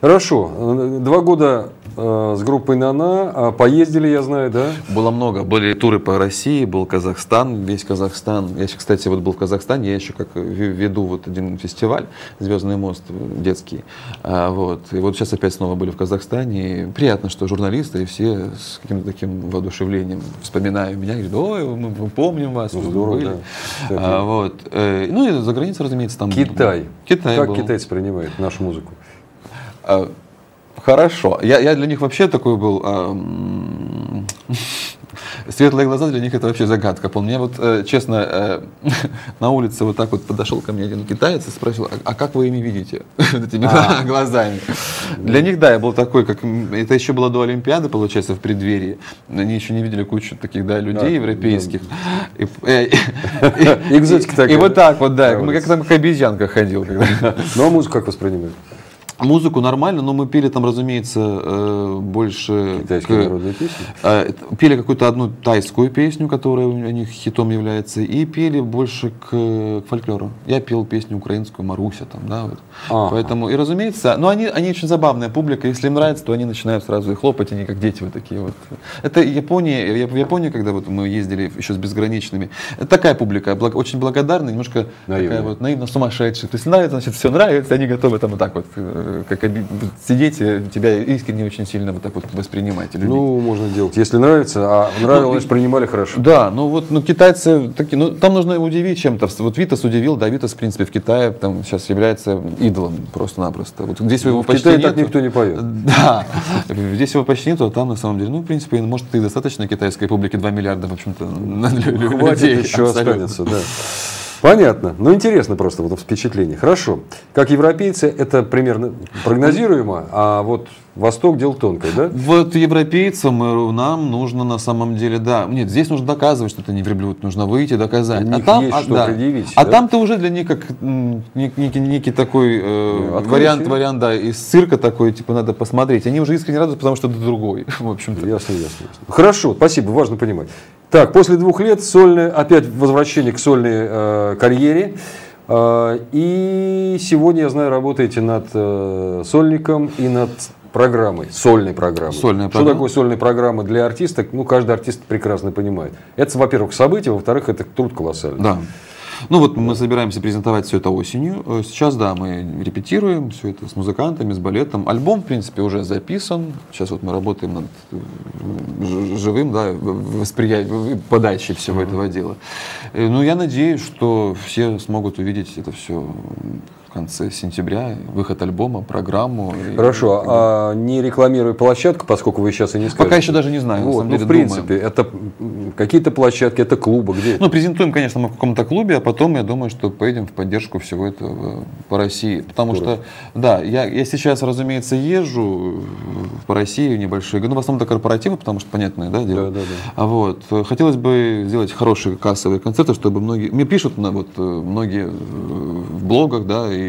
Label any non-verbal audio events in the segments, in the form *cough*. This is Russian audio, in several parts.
Хорошо. Два года э, с группой «Нана». А Поездили, я знаю, да? Было много. Были туры по России, был Казахстан, весь Казахстан. Я еще, кстати, вот был в Казахстане, я еще как ве- веду вот один фестиваль «Звездный мост» детский. А, вот. И вот сейчас опять снова были в Казахстане. И приятно, что журналисты и все с каким-то таким воодушевлением вспоминают меня. Говорят, ой, мы, мы помним вас, Ну, здорово, были». да. А, вот. Э, Ну и за границей, разумеется, там... Китай. Китай Как был. китайцы принимают нашу музыку? А, Хорошо. Я, я для них вообще такой был... а, *laughs* Светлые глаза для них это вообще загадка. У меня вот, э, честно, э, *laughs* на улице вот так вот подошел ко мне один китаец и спросил, а, а как вы ими видите? *laughs* Этими А. глазами. Для них, да, я был такой, как... Это еще было до Олимпиады, получается, в преддверии. Они еще не видели кучу таких, да, людей европейских. Э, и- Экзотика и- такая, И вот так вот, да. Мы как там, как обезьянка ходил. Ну, а музыку как воспринимают? Музыку нормально, но мы пели там, разумеется, э, больше... Китайские к- народные песни? это- Пели какую-то одну тайскую песню, которая у них хитом является, и пели больше к, к фольклору. Я пел песню украинскую «Маруся» там, да, вот. Ага. Поэтому, и разумеется, но они, они очень забавная публика, если им нравится, то они начинают сразу и хлопать, они как дети вот такие вот. Это Япония, я в Японии, когда вот мы ездили еще с безграничными, это такая публика, благ- очень благодарная, немножко Наивная. такая вот наивно сумасшедшая. То есть нравится, значит, все нравится, они готовы там вот так вот, э, как сидеть, э, тебя искренне очень сильно вот так вот воспринимать любить. Ну, можно делать. Если нравится, а нравилось, принимали хорошо. Да, ну вот, ну китайцы такие, ну там нужно удивить чем-то. Вот Витас удивил, да, Витас, в принципе, в Китае там сейчас является идолом просто-напросто. Вот здесь его Ну, В почти Китае так нету. никто не поет. *laughs* Да, здесь его почти нету, а там на самом деле, ну, в принципе, может, и достаточно китайской публики 2 миллиарда, в общем-то, *laughs* на лю- лю- Хватит людей. еще останется, да. Понятно. Ну, интересно просто вот впечатление. Хорошо. Как европейцы, это примерно прогнозируемо, а вот Восток дело тонкое, да? Вот европейцам нам нужно на самом деле, да, нет, здесь нужно доказывать, что ты не верблюд, нужно выйти доказать. У них есть что предъявить, а да? там ты уже для них как некий, некий такой э, Открытие. вариант, вариант, да, из цирка такой, типа надо посмотреть. Они уже искренне радуются, потому что это другой, *laughs* в общем-то. Ясно, ясно. Хорошо, спасибо, важно понимать. Так, после двух лет сольное, опять возвращение к сольной э, карьере. Э, и сегодня, я знаю, работаете над э, сольником и над программой, сольной программой. Сольная Что программа. такое сольная программа для артиста? Ну, каждый артист прекрасно понимает. Это, во-первых, событие, во-вторых, это труд колоссальный. Да. Ну вот мы собираемся презентовать все это осенью. Э, Сейчас, да, мы репетируем все это с музыкантами, с балетом. Альбом, в принципе, уже записан. Сейчас вот мы работаем над э, живым, да, восприятием, подачей всего этого дела. Э, Ну, я надеюсь, что все смогут увидеть это все конце сентября. Выход альбома, программу. И- Хорошо, а не рекламируя площадку, поскольку вы сейчас и не скажете. Пока еще даже не знаю. на Вот, ну, деле, в думаем. принципе, это м, какие-то площадки, это клубы, где? Ну, презентуем, конечно, мы в каком-то клубе, а потом, я думаю, что поедем в поддержку всего этого по России. Потому что, да, я, я сейчас, разумеется, езжу по России в небольшие, ну, в основном это корпоративы, потому что, понятное, да, дело. Да, да, да. А вот, хотелось бы сделать хорошие кассовые концерты, чтобы многие, мне пишут на, вот, э, многие э, в блогах, да, и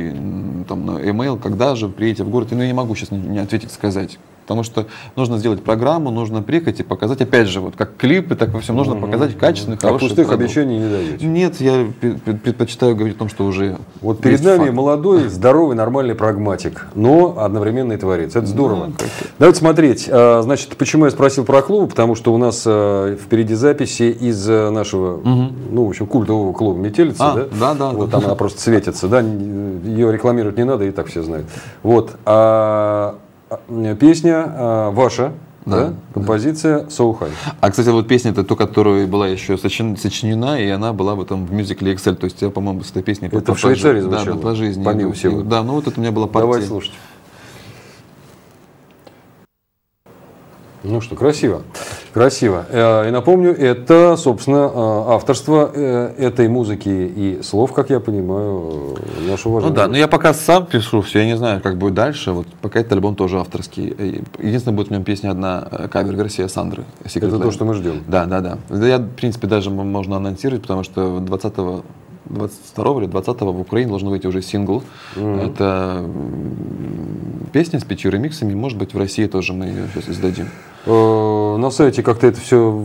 там на email, когда же приедете в город, ну, я не могу сейчас не ответить, сказать. Потому что нужно сделать программу, нужно приехать и показать, опять же, вот как клипы, так во всем, нужно показать качественный, А хороший пустых продукт. обещаний не даете. Нет, я предпочитаю говорить о том, что уже Вот перед нами факт. молодой, здоровый, нормальный прагматик, но одновременно и творец. Ну, Это здорово. Давайте смотреть. А, Значит, почему я спросил про клубы? Потому что у нас а, впереди записи из а, нашего, ну, в общем, культового клуба «Метелица». А, да? да, да, Вот да. там она просто светится. Да? Ее рекламировать не надо, и так все знают. Вот. А, а, песня а, ваша, да? Да, Композиция «Соухай». А, кстати, вот песня это то, которая была еще сочин- сочинена, и она была в этом в мюзикле Excel. То есть я, по-моему, с этой песней Это по, в Швейцарии звучало, Да, по жизни. помимо всего. Да, ну вот это у меня была партия. Давай слушать. Ну что, красиво. Красиво. Э, И напомню, это, собственно, э, авторство э, этой музыки и слов, как я понимаю, э, наш Ну да, но я пока сам пишу все, я не знаю, как будет дальше. Вот пока этот альбом тоже авторский. Единственное, будет в нем песня одна, э, кавер-версия Сандры. Secret Это то, Life. что мы ждем. Да, да, да. Я, в принципе, даже можно анонсировать, потому что 20 22 или 20 в Украине должен выйти уже сингл. Это м, песня с пятью ремиксами. Может быть, в России тоже мы ее сейчас издадим. Э, На сайте как-то это все,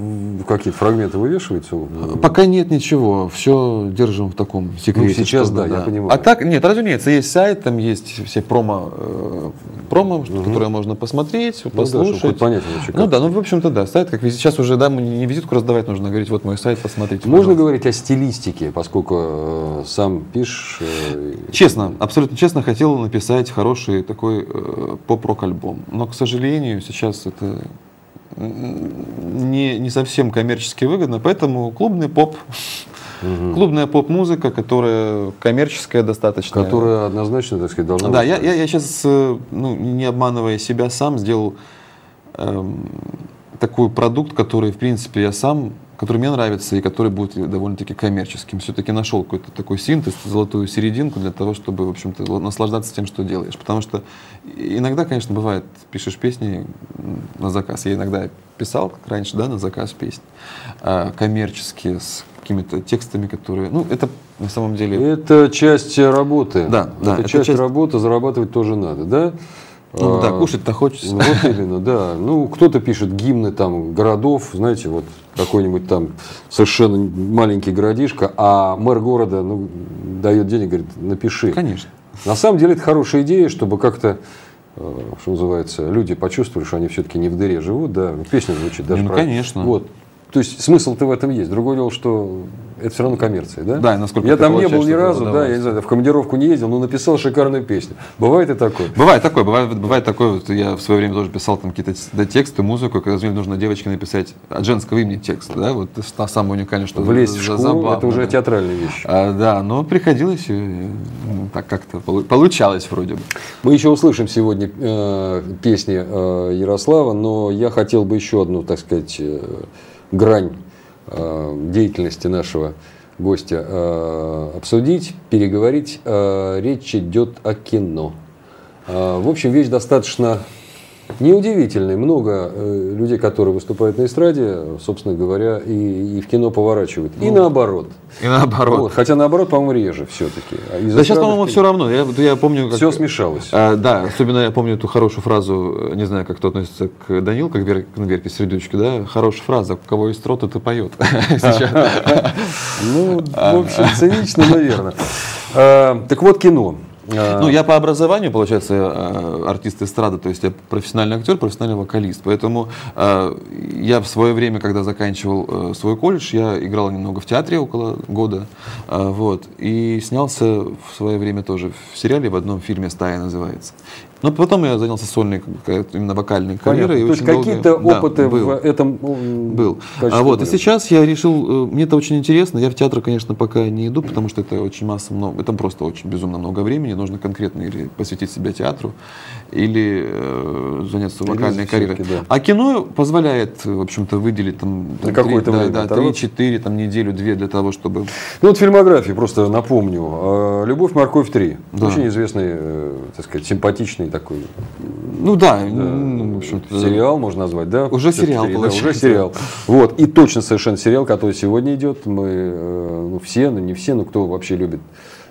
какие-то фрагменты вывешиваются? Пока нет ничего, все держим в таком секрете. Ну, сейчас чтобы, да, я понимаю. А так, нет, разумеется, есть сайт, там есть все промо, э, промо, которое можно посмотреть, Ну да, послушать. хоть понять Ну да, ну в общем-то да, сайт как. Сейчас уже да, не визитку раздавать нужно, говорить, вот мой сайт, посмотрите. Можно пожалуйста. говорить о стилистике, поскольку э, сам пишешь. э, Честно, абсолютно честно, хотел написать хороший такой э, поп-рок альбом. Но, к сожалению, сейчас это м, не, не совсем коммерчески выгодно, поэтому клубный поп, клубная поп-музыка, которая коммерческая достаточно. которая однозначно, так сказать, должна Да, быть. я, я, я сейчас, ну, не обманывая себя, сам сделал эм, такой продукт, который, в принципе, я сам, который мне нравится и который будет довольно-таки коммерческим. Все-таки нашел какой-то такой синтез, золотую серединку для того, чтобы, в общем-то, наслаждаться тем, что делаешь. Потому что иногда, конечно, бывает, пишешь песни на заказ. Я иногда писал, как раньше, да, на заказ песни, а, коммерческие, с какими-то текстами, которые... Ну, это на самом деле... Это часть работы. Да, да, Это, это часть, часть- работы, зарабатывать тоже надо, да? Ну, А, да, кушать-то хочется. Ну, Вот именно, да. Ну, кто-то пишет гимны там городов, знаете, вот какой-нибудь там совершенно маленький городишко, а мэр города ну, дает денег, говорит, напиши. Конечно. На самом деле это хорошая идея, чтобы как-то, э, что называется, люди почувствовали, что они все-таки не в дыре живут, да, песня звучит даже Ну, правильно. конечно. Вот. То есть смысл-то в этом есть. Другое дело, что это все равно коммерция, да? Да, насколько Я там не был ни разу, да, я не знаю, в командировку не ездил, но написал шикарную песню. Бывает и такое. Бывает такое, бывает, бывает такое, вот я в свое время тоже писал там какие-то да, тексты, музыку, когда мне нужно девочке написать от женского имени текст, да, вот это самое уникальное, что Влезть в школу, забавно, это уже театральная вещь. А, да, но приходилось, и, ну, так как-то полу- получалось вроде бы. Мы еще услышим сегодня э, песни э, Ярослава, но я хотел бы еще одну, так сказать, э, грань э, деятельности нашего гостя э, обсудить, переговорить. Э, речь идет о кино. В общем, вещь достаточно неудивительная. Много э, людей, которые выступают на эстраде, собственно говоря, и, и в кино поворачивают. И наоборот. И наоборот. Вот, хотя наоборот, по-моему, реже все-таки. Да сейчас, по-моему, все равно. Я, я помню, как... Все смешалось. А, да, особенно я помню эту хорошую фразу, э, не знаю, как кто относится к Данил, как Вер, к Верке Сердючке, да, хорошая фраза, у кого есть рот, это поет. *laughs* Ну, в общем, цинично, наверное. А, Так вот, кино. А, Ну, я по образованию, получается, э, артист эстрады, то есть я профессиональный актер, профессиональный вокалист. Поэтому э, я в свое время, когда заканчивал э, свой колледж, я играл немного в театре около года. вот, и снялся в свое время тоже в сериале, в одном фильме «Стая» называется. Но потом я занялся сольной, именно вокальной карьерой. и То есть очень долго- какие-то Да, опыты был. в этом Был. А вот, и были? сейчас я решил, э, мне это очень интересно, я в театр, конечно, пока не иду, потому что это очень масса, много, это просто очень безумно много времени, нужно конкретно или посвятить себя театру, или э, заняться вокальной карьерой. да. А кино позволяет, в общем-то, выделить там, там, какое-то время да, да, оторваться. 3-4, там, неделю-две для того, чтобы... Ну, вот фильмография, просто напомню. А, «Любовь, морковь 3». Да. Очень известный, э, так сказать, симпатичный такой Ну да, ну, в общем-то, сериал, можно назвать, да? Уже сериал, да, уже сериал. Вот. И точно совершенно сериал, который сегодня идет. Мы, э, ну, все, ну, не все, но кто вообще любит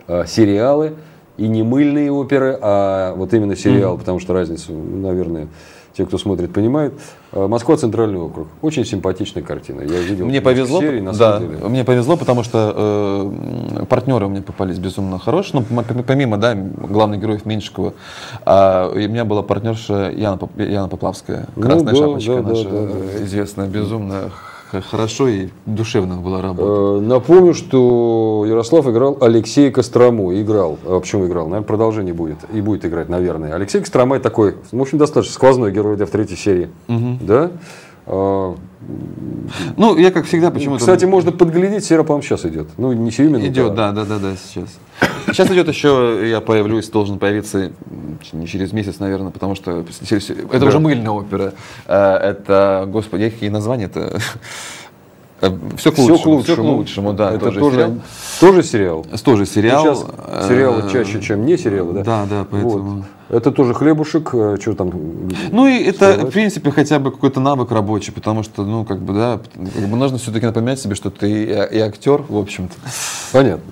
э, сериалы. И не мыльные оперы, а вот именно сериал, потому что разницу, наверное, те, кто смотрит, понимают. Э, Москва центральный округ. Очень симпатичная картина. Я видел Мне повезло, серий, на да, самом деле. мне повезло, потому что э, партнеры у меня попались безумно хорошие. Ну, помимо, да, главных героев Меньшикова, а, у меня была партнерша Яна, Яна Поплавская, Ну красная да, шапочка да, да, наша, да, да. известная, безумно хорошо и душевно была работа. Э, Напомню, что Ярослав играл Алексея Кострому. Играл. А почему играл? Наверное, продолжение будет. И будет играть, наверное. Алексей Кострома такой, в общем, достаточно сквозной герой да, в третьей серии. Да? А, Ну, я как всегда почему-то... Кстати, можно подглядеть, серия, по-моему, сейчас идет. Ну, не сиюминутно. Идет, да, да, да, да, сейчас. Сейчас идет еще, я появлюсь, должен появиться не через месяц, наверное, потому что это Да. уже мыльная опера. Э, Это, господи, какие названия-то? Все к Всё лучшему. Все к лучшему, да. Это тоже тоже, сериал. тоже сериал. Тоже сериал. Сейчас сериалы Э, чаще, чем не сериалы, да? Да, да, поэтому. Вот. Это тоже хлебушек, э, что там? Ну и это, Сказать. в принципе, хотя бы какой-то навык рабочий, потому что, ну, как бы, да, как бы нужно все-таки напоминать себе, что ты и, и актер, в общем-то. Понятно.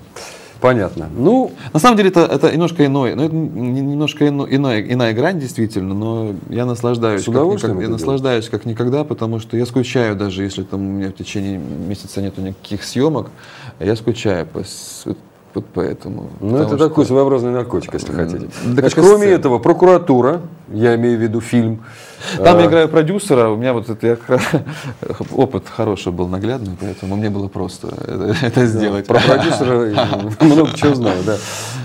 Понятно. Ну, На самом деле это, это немножко иной, ну, это не- немножко ино- иная, иная грань, действительно, но я наслаждаюсь. С удовольствием как, я наслаждаюсь как никогда, потому что я скучаю, даже если там у меня в течение месяца нету никаких съемок, я скучаю Вот поэтому. Ну, это Потому такой что- своеобразный наркотик, если хотите. Да Значит, кроме сцена. этого, прокуратура, я имею в виду фильм. Там я а, играю продюсера, у меня вот это я, *laughs* опыт хороший был наглядный, поэтому мне было просто это, *laughs* это сделать. Про продюсера *laughs* много чего знаю, да.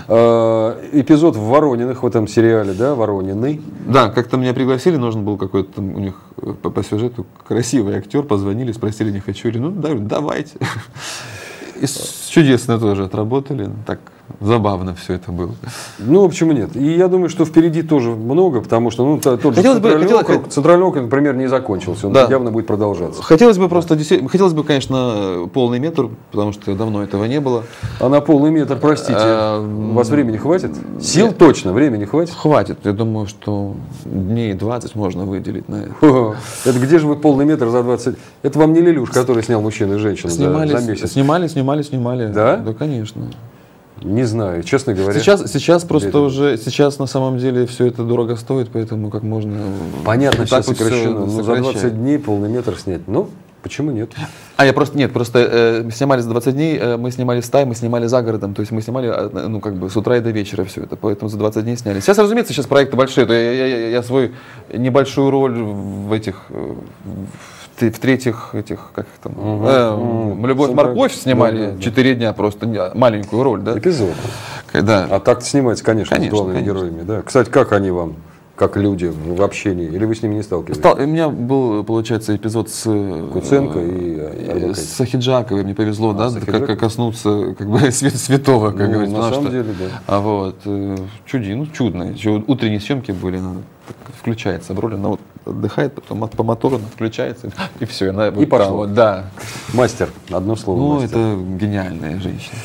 А, Эпизод в Ворониных в этом сериале, да, Воронины. Да, как-то меня пригласили, нужен был какой-то у них э, по, по сюжету красивый актер, позвонили, спросили, не хочу ли. Ну, да, давайте. И чудесно тоже отработали, так забавно все это было. Ну, почему нет? И я думаю, что впереди тоже много, потому что ну, то- тот же Хотелось бы- центральный, хотелось- округ, центральный округ, например, не закончился. Он Да. явно будет продолжаться. Хотелось бы просто действительно, хотелось бы, конечно, полный метр, потому что давно этого не было. А на полный метр, простите, А, у вас времени хватит? Сил точно, времени хватит? Хватит, я думаю, что дней 20 можно выделить на это. Это где же вы полный метр за 20? Это вам не Лелюш, который снял мужчину и Снимали, за, месяц? снимали, снимали, снимали. Да? Да, конечно. Не знаю, честно говоря. Сейчас, сейчас просто уже, сейчас на самом деле все это дорого стоит, поэтому как можно... Понятно, все так вот всё сокращено. Но за сокращать. 20 дней полный метр снять. Ну, почему нет? А я просто, нет, просто э, снимали за 20 дней, э, мы снимали стай, мы снимали за городом, то есть мы снимали, э, ну, как бы с утра и до вечера все это, поэтому за 20 дней сняли. Сейчас, разумеется, сейчас проекты большие, то я, я- я- я свою небольшую роль в этих, э, в, т- в третьих этих, как их там, Мгм. э, Мгм. «Любовь, морковь» снимали Да, да, да. 4 дня просто, маленькую роль, да? Эпизод. Да. А так снимается, конечно, Конечно, с главными конечно. героями. Да. Кстати, как они вам, как люди в общении? Или вы с ними не сталкивались? Стал- у меня был, получается, эпизод с э, Куценко и э, Арбакайте. с Сахиджаковой. Мне повезло, да, с как, как коснуться как бы *laughs* свя- святого, как Ну, говорится. на самом что- деле, да. А вот э, чуди, ну чудно. Еще утренние съемки были, она так включается она вот отдыхает, потом от- по мотору она включается и все, она вот И пошло. там вот, да. Мастер, одно слово Ну мастер. это гениальная женщина.